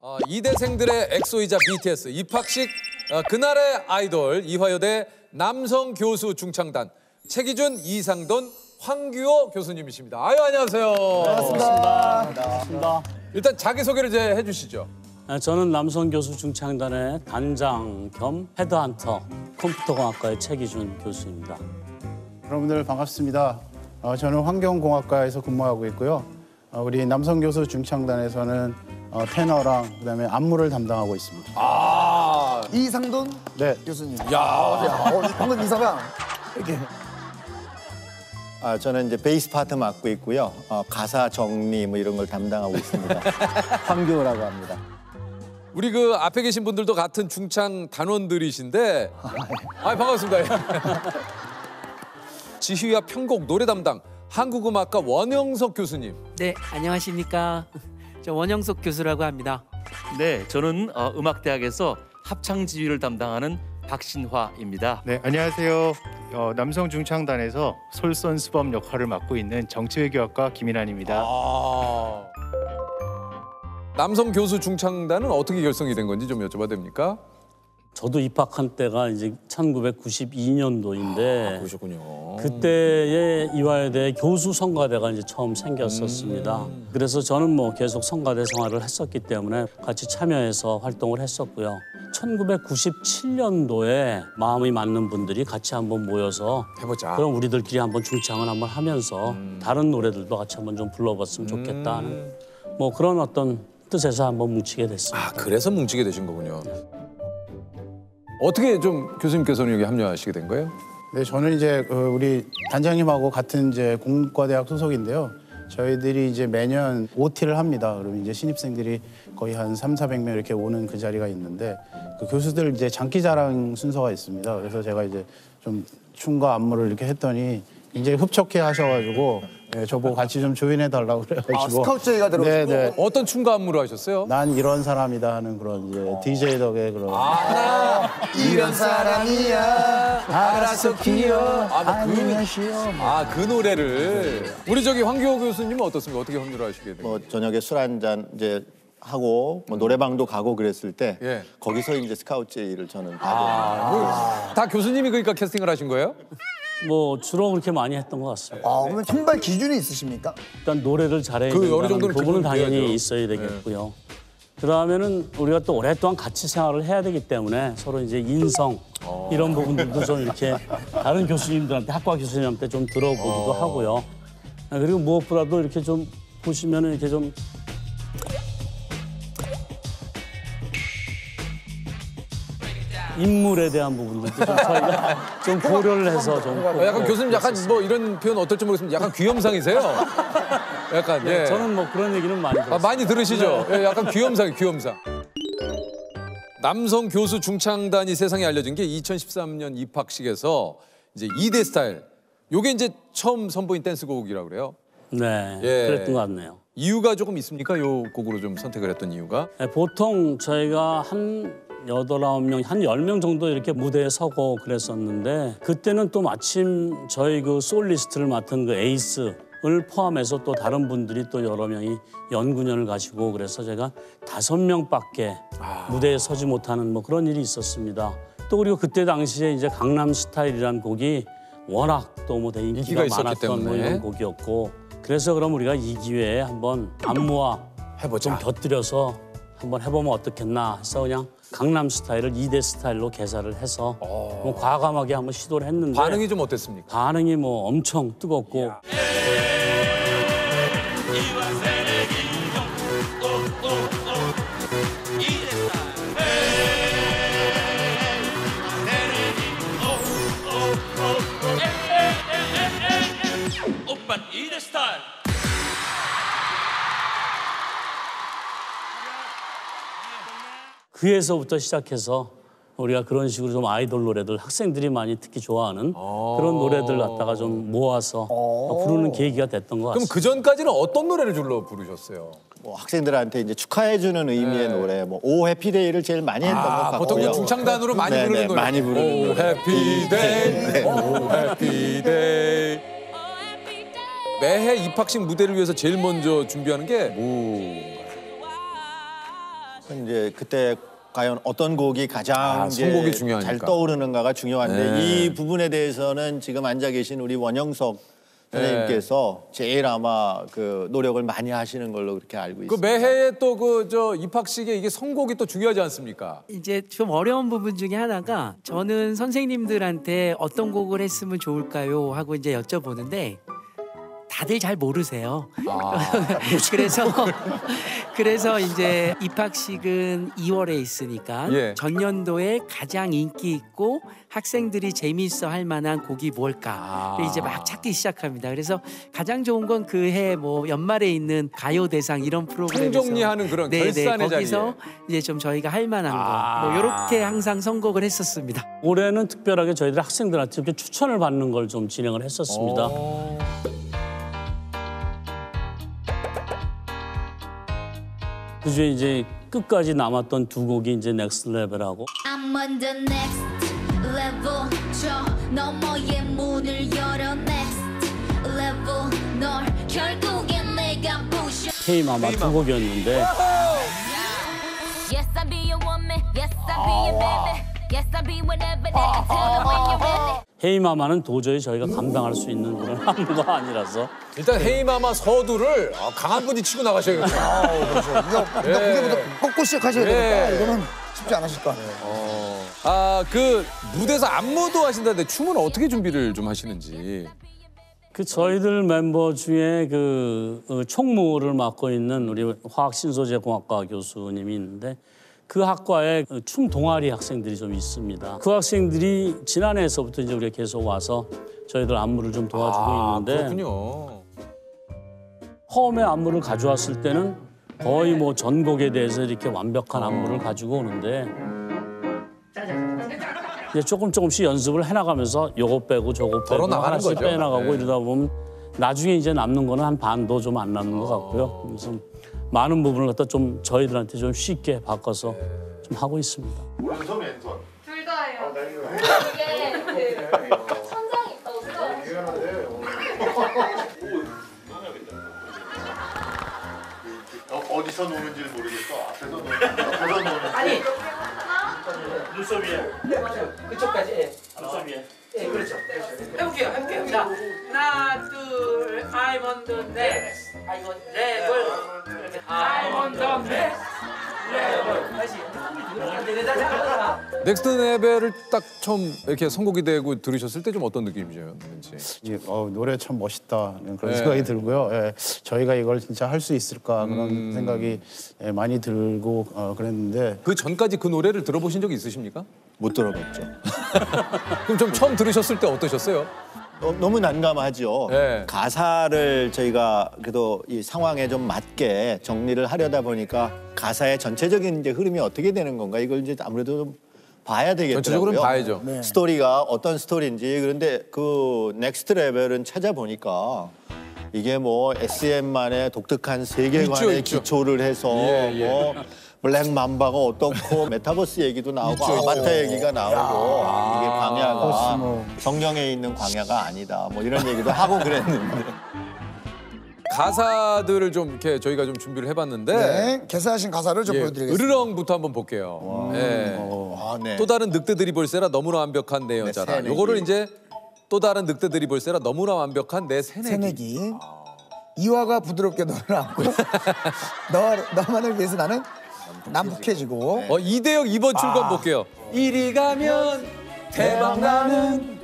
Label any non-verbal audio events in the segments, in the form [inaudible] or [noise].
어, 이대생들의 엑소이자 BTS 입학식 어, 그날의 아이돌 이화여대 남성 교수 중창단 최기준 이상돈 황규호 교수님이십니다. 아유 안녕하세요. 반갑습니다. 일단 자기 소개를 이제 해주시죠. 아, 저는 남성 교수 중창단의 단장 겸 헤드헌터 컴퓨터공학과의 최기준 교수입니다. 여러분들 반갑습니다. 어, 저는 환경공학과에서 근무하고 있고요. 어, 우리 남성 교수 중창단에서는 어, 테너랑 그다음에 안무를 담당하고 있습니다. 아, 이상돈 네, 교수님. 야, 어, 방금 이사가 이렇게 아, 저는 이제 베이스 파트 맡고 있고요. 어, 가사 정리 뭐 이런 걸 담당하고 있습니다. [laughs] 황교라고 합니다. 우리 그 앞에 계신 분들도 같은 중창 단원들이신데, 아 반갑습니다. 지휘와 편곡 노래 담당 한국음악과 원영석 교수님. 네, 안녕하십니까. 저 원영석 교수라고 합니다. 네, 저는 어, 음악대학에서 합창 지휘를 담당하는 박신화입니다. 네, 안녕하세요. 어, 남성 중창단에서 솔선수범 역할을 맡고 있는 정치외교학과 김인환입니다. 아. 남성 교수 중창단은 어떻게 결성이 된 건지 좀 여쭤봐도 됩니까? 저도 입학한 때가 이제 1992년도인데 그러셨군요. 그때에 이화여대 교수 성가대가 이제 처음 생겼었습니다. 그래서 저는 뭐 계속 성가대 생활을 했었기 때문에 같이 참여해서 활동을 했었고요. 1997년도에 마음이 맞는 분들이 같이 한번 모여서 해보자. 그럼 우리들끼리 한번 중창을 한번 하면서 다른 노래들도 같이 한번 좀 불러봤으면 좋겠다 하는 뭐 그런 어떤 뜻에서 한번 뭉치게 됐습니다. 아 그래서 뭉치게 되신 거군요. 어떻게 좀 교수님께서는 여기 합류하시게 된 거예요? 네, 저는 이제 그 우리 단장님하고 같은 이제 공과대학 소속인데요. 저희들이 이제 매년 OT를 합니다. 그러면 이제 신입생들이 거의 한 3, 400명 이렇게 오는 그 자리가 있는데 그 교수들 이제 장기자랑 순서가 있습니다. 그래서 제가 이제 좀 춤과 안무를 이렇게 했더니 굉장히 흡족해 하셔가지고 예, 저보고 같이 좀 조인해 달라고 그래가지고 아, 스카우트 제의가 들어오시고. 네, 네. 어떤 춤과 안무를 하셨어요? 난 이런 사람이다 하는 그런 이제 DJ 덕의 그런 이런 사람이야. 알아서 귀여 아, 뭐 그- 아니면 쉬어 아그 노래를 우리 저기 황교호 교수님은 어떻습니까? 어떻게 합류를 하시게 된 거예요? 뭐 저녁에 술 한 잔 이제 하고 뭐 노래방도 가고 그랬을 때 예. 거기서 이제 스카우트 제의를 저는 아, 뭐, 다 교수님이 그러니까 캐스팅을 하신 거예요? 뭐 주로 그렇게 많이 했던 것 같습니다. 아, 그러면 선발 기준이 있으십니까? 일단 노래를 잘해야 그 어느 된다는 정도는 부분은 기본은 당연히 돼야죠. 있어야 되겠고요. 그다음에는 우리가 또 오랫동안 같이 생활을 해야 되기 때문에 서로 이제 인성 이런 부분들도 좀 이렇게 다른 교수님들한테 학과 교수님한테 좀 들어보기도 하고요. 아, 그리고 무엇보다도 이렇게 좀 보시면은 이렇게 좀 인물에 대한 부분들도 좀 저희가 [laughs] 좀 고려를 해서 좀 어, 약간 교수님 약간 뭐 이런 표현 어떨지 모르겠지만 약간 귀염상이세요? 약간 예. 저는 뭐 그런 얘기는 많이 들었어요. 아, 많이 들으시죠? 예, 약간 귀염상, 귀염상. 남성 교수 중창단이 세상에 알려진 게 2013년 입학식에서 이제 2대 스타일. 요게 이제 처음 선보인 댄스곡이라고 그래요. 네, 예. 그랬던 것 같네요. 이유가 조금 있습니까? 요 곡으로 좀 선택을 했던 이유가? 네, 보통 저희가 한 여덟 아홉 명, 한 열 명 정도 이렇게 무대에 서고 그랬었는데 그때는 또 마침 저희 그 솔리스트를 맡은 그 에이스를 포함해서 또 다른 분들이 또 여러 명이 연구년을 가시고 그래서 제가 다섯 명밖에 무대에 서지 못하는 뭐 그런 일이 있었습니다. 또 그리고 그때 당시에 이제 강남 스타일이라는 곡이 워낙 또 뭐 인기가 인기가 있었기 많았던 뭐. 이런 곡이었고 그래서 그럼 우리가 이 기회에 한번 안무와 해보자. 좀 곁들여서 한번 해보면 어떻겠나 해서 그냥 강남 스타일을 2대 스타일로 개사를 해서 뭐 과감하게 한번 시도를 했는데 반응이 좀 어땠습니까? 반응이 뭐 엄청 뜨겁고 오빤 이대 스타일. 그에서부터 시작해서 우리가 그런 식으로 좀 아이돌 노래들 학생들이 많이 특히 좋아하는 그런 노래들 갖다가 좀 모아서 부르는 계기가 됐던 것 그럼 같습니다. 그 전까지는 어떤 노래를 줄로 부르셨어요? 뭐 학생들한테 이제 축하해주는 의미의 노래 뭐오 해피데이를 제일 많이 했던 것 아, 같고요. 보통 그 중창단으로 많이 네, 부르는 네, 노래. 많이 부르는 오, 노래. 해피데이. 오, 해피데이. 매해 입학식 무대를 위해서 제일 먼저 준비하는 게 뭐? 이제 그때 과연 어떤 곡이 가장 아, 이제 선곡이 중요하니까. 잘 떠오르는가가 중요한데 네. 이 부분에 대해서는 지금 앉아 계신 우리 원영석 선생님께서 네. 제일 아마 그 노력을 많이 하시는 걸로 그렇게 알고 그 있습니다. 매해에 또 그 저 입학식에 이게 선곡이 또 중요하지 않습니까? 이제 좀 어려운 부분 중에 하나가 저는 선생님들한테 어떤 곡을 했으면 좋을까요 하고 이제 여쭤보는데 다들 잘 모르세요. [laughs] 그래서 그래서 이제 입학식은 2월에 있으니까 예. 전년도에 가장 인기 있고 학생들이 재미있어 할 만한 곡이 뭘까 아. 이제 막 찾기 시작합니다. 그래서 가장 좋은 건 그 해 뭐 연말에 있는 가요 대상 이런 프로그램에서 총정리하는 그런 네, 네, 결산의 거기서 자리에. 이제 좀 저희가 할 만한 아. 거뭐 이렇게 항상 선곡을 했었습니다. 올해는 특별하게 저희들 학생들한테 이렇게 추천을 받는 걸 좀 진행을 했었습니다. 어. 그 중에 이제 끝까지 남았던 두 곡이 이제 next level하고 I'm on the next level 저 너머의 문을 열어 next level 널 결국엔 내가 부셔 K마마 두 곡이었는데 Yes I be your woman Yes I be your baby Yes I be whatever that I tell you when you're ready Hey Mama는 도저히 저희가 감당할 수 있는 그런 [laughs] 안무가 아니라서 일단 헤이마마 서두를 아, 강한 분이 치고 나가셔야겠죠. 그렇죠. 이거 예. 무게부터 꺾고 시작하셔야 예. 되니까 이거는 쉽지 않으실 거 아니에요. 아 그 무대에서 안무도 하신다는데 춤은 어떻게 준비를 좀 하시는지. 그 저희들 멤버 중에 그 어, 총무를 맡고 있는 우리 화학신소재공학과 교수님이 있는데 그 학과에 그춤 동아리 학생들이 좀 있습니다. 그 학생들이 지난해에서부터 이제 우리가 계속 와서 저희들 안무를 좀 도와주고 아 있는데 그렇군요. 처음에 안무를 가져왔을 때는 거의 뭐 전곡에 대해서 이렇게 완벽한 안무를 가지고 오는데 이제 조금 조금씩 연습을 해나가면서 요거 빼고 저거 빼고 하나씩. 빼나가고 네. 이러다 보면 나중에 이제 남는 거는 한 반도 좀 안 남는 것 같고요. 그래서 많은 부분을 갖다 좀 저희들한테 좀 쉽게 바꿔서 좀 하고 있습니다. 둘 다예요. 이게 그 천장이 있다고 생각하시고 어디서 노는지를 모르겠어. 앞에서 노는지, 앞에서 노는지. 아니 눈썹 위에. 그쪽까지 예. 눈썹 위에. 예, 그렇죠. 해볼게요, 해볼게요. 자, 하나, 둘, Next. 아, 이거 랩을. I'm on the next. 랩을. 다시. 나 잠깐만. next level을 딱 처음 이렇게 선곡이 되고 들으셨을 때 좀 어떤 느낌이셨는지. 이, 어, 노래 참 멋있다는 그런 네. 생각이 들고요. 예, 저희가 이걸 진짜 할 수 있을까 그런 음. 생각이 예, 많이 들고 어, 그랬는데 그 전까지 그 노래를 들어보신 적이 있으십니까? 못 들어봤죠. [laughs] 그럼 좀 처음 들으셨을 때 어떠셨어요? 너- 너무 난감하죠. 네. 가사를 저희가 그래도 이 상황에 좀 맞게 정리를 하려다 보니까 가사의 전체적인 이제 흐름이 어떻게 되는 건가 이걸 이제 아무래도 좀 봐야 되겠더라고요. 전체적으로는 봐야죠. 네. 스토리가 어떤 스토리인지 그런데 그 next level은 찾아보니까 이게 뭐 SM만의 독특한 세계관에 있죠, 있죠. 기초를 해서 예, 예. 뭐 Black Mamba가 어떻고 [laughs] 메타버스 얘기도 나오고 아바타 얘기가 나오고 이게 광야가 코스모. 성경에 있는 광야가 아니다 뭐 이런 얘기도 하고 [laughs] 그랬는데 가사들을 좀 이렇게 저희가 좀 준비를 해봤는데 네, 개사하신 가사를 좀 예, 보여드리겠습니다. 으르렁부터 한번 볼게요. 예. 아, 네. 또 다른 늑대들이 볼세라 너무나 완벽한 내 여자라. 새내기. 요거를 이제 또 다른 늑대들이 볼세라 너무나 완벽한 내 새내기. 새내기. 이화가 부드럽게 [laughs] 너를 안고 너 너만을 위해서 나는 남북해지고. 어, 이대영 2번 출간 볼게요. 이리 가면 대박 나는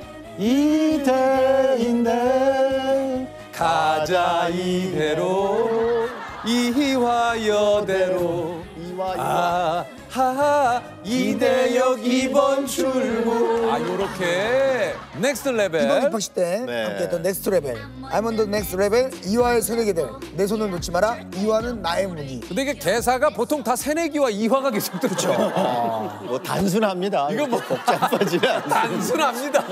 이대인데 가자 이대로 이화여대로. 아, 하하 이대역 2번 출구. 아 요렇게 next level 이번 입학식 때 네. 함께했던 next level the next level 이화의 새내기들 내 손을 놓지 마라 이화는 나의 무기 근데 이게 개사가 보통 다 새내기와 이화가 계속 들죠 뭐 단순합니다. 이거 뭐 복잡하지. [laughs] 단순합니다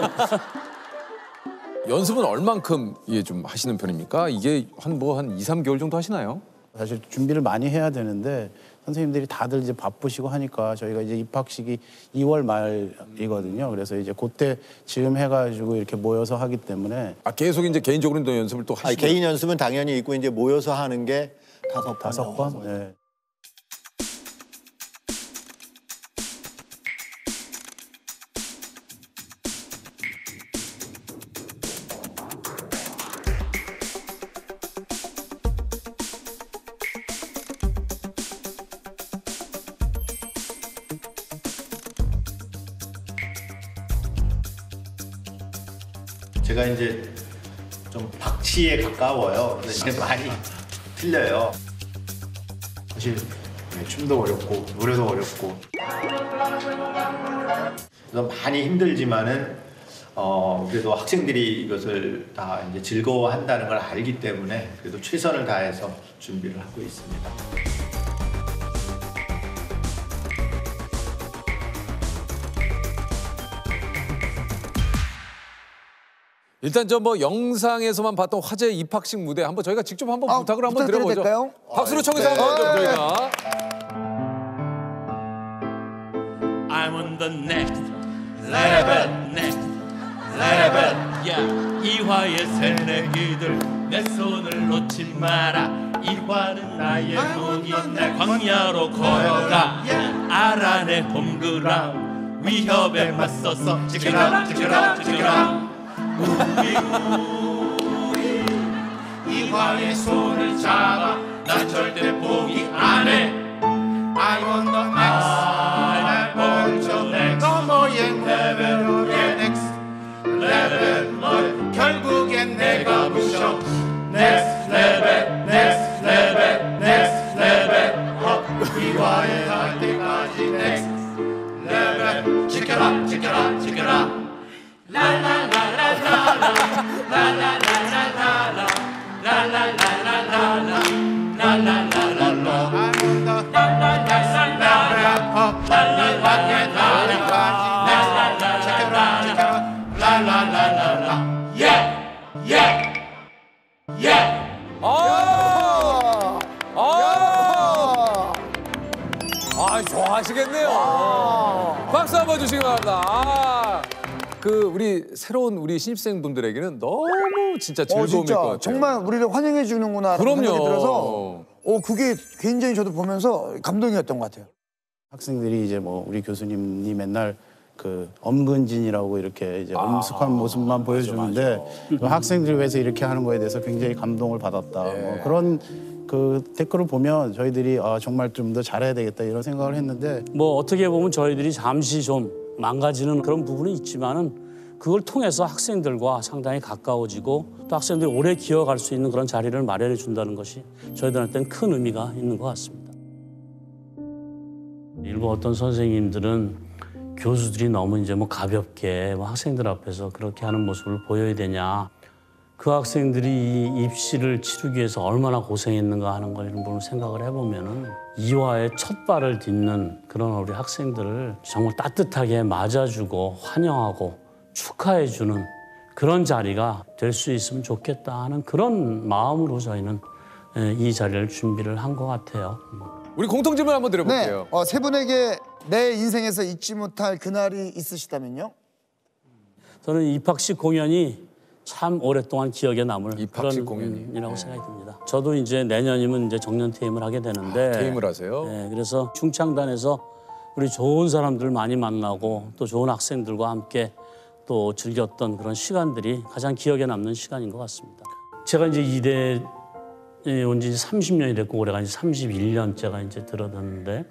연습은 얼만큼 예, 좀 하시는 편입니까? 이게 한 뭐한 2, 3개월 정도 하시나요? 사실 준비를 많이 해야 되는데 선생님들이 다들 이제 바쁘시고 하니까 저희가 이제 입학식이 2월 말이거든요. 그래서 이제 그때 지금 해가지고 이렇게 모여서 하기 때문에 아 계속 이제 개인적으로 또 연습을 또 아니, 하시고 개인 연습은 당연히 있고 이제 모여서 하는 게 다섯 번. 다섯 번. 예. 제가 이제 좀 박치에 가까워요. 근데 이제 많이 틀려요. 사실 네, 춤도 어렵고 노래도 어렵고 그래서 많이 힘들지만은 어 그래도 학생들이 이것을 다 이제 즐거워한다는 걸 알기 때문에 그래도 최선을 다해서 준비를 하고 있습니다. 일단 저 뭐 영상에서만 봤던 화제 입학식 무대 한번 저희가 직접 한번 아, 부탁을 한번 드려보죠. 될까요? 박수로 청해서 한번 좀 저희가. I'm on the next level, next level. 야, 이화의 새내기들 내 손을 놓지 마라. 이화는 나의 무기, 날 광야로 걸어가. 알아내 홈그라운 위협에 맞서서 지켜라, 지켜라, 지켜라. 우리 우리 이화의 손을 잡아. 난 절대 포기 안 해. I want the next I want the next 너머의 레벨 의 next level 널 결국엔 내가 부셔 next level next level next level 어, 위화에 할 때까지 next level 지켜라 지켜라 지켜라 라라 아! 좋아하시겠네요. 박수 한번 주시기 바랍니다. 아, 그 우리 새로운 우리 신입생 분들에게는 너무 진짜 어, 즐거움일 진짜 것 같아요. 정말 우리를 환영해 주는구나 그럼요. 생각이 들어서 어 그게 굉장히 저도 보면서 감동이었던 것 같아요. 학생들이 이제 뭐 우리 교수님이 맨날 그 엄근진이라고 이렇게 이제 아, 엄숙한 모습만 보여주는데 그 학생들 위해서 이렇게 하는 거에 대해서 굉장히 감동을 받았다. 예. 뭐 그런 그 댓글을 보면 저희들이 아, 정말 좀 더 잘해야 되겠다 이런 생각을 했는데 뭐 어떻게 보면 저희들이 잠시 좀 망가지는 그런 부분은 있지만은 그걸 통해서 학생들과 상당히 가까워지고 또 학생들이 오래 기억할 수 있는 그런 자리를 마련해 준다는 것이 저희들한테는 큰 의미가 있는 것 같습니다. 일부 어떤 선생님들은 교수들이 너무 이제 뭐 가볍게 뭐 학생들 앞에서 그렇게 하는 모습을 보여야 되냐. 그 학생들이 이 입시를 치르기 위해서 얼마나 고생했는가 하는 걸 이런 부분을 생각을 해보면은 이화의 첫 발을 딛는 그런 우리 학생들을 정말 따뜻하게 맞아주고 환영하고 축하해주는 그런 자리가 될 수 있으면 좋겠다 하는 그런 마음으로 저희는 예, 이 자리를 준비를 한 것 같아요. 우리 공통 질문 한번 네, 드려볼게요. 어, 세 분에게 내 인생에서 잊지 못할 그날이 있으시다면요? 저는 입학식 공연이 참 오랫동안 기억에 남을 입학식 그런 공연이. 음, 이라고 생각이 듭니다. 저도 이제 내년이면 이제 정년 퇴임을 하게 되는데 아, 퇴임을 하세요? 네, 그래서 중창단에서 우리 좋은 사람들 많이 만나고 또 좋은 학생들과 함께 또 즐겼던 그런 시간들이 가장 기억에 남는 시간인 것 같습니다. 제가 이제 이대에 온 지 30년이 됐고 올해가 이제 31년째가 이제 들어섰는데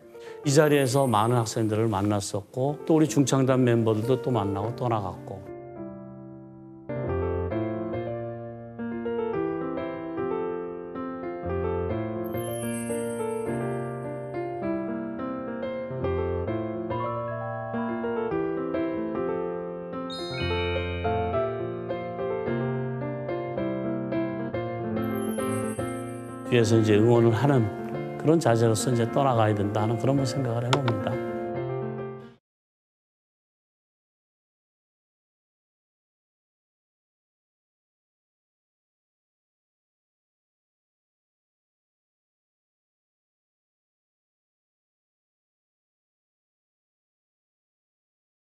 이 자리에서 많은 학생들을 만났었고 또 우리 중창단 멤버들도 또 만나고 떠나갔고 뒤에서 이제 응원을 하는 그런 자세로서 이제 떠나가야 된다 하는 그런 뭐 생각을 해봅니다.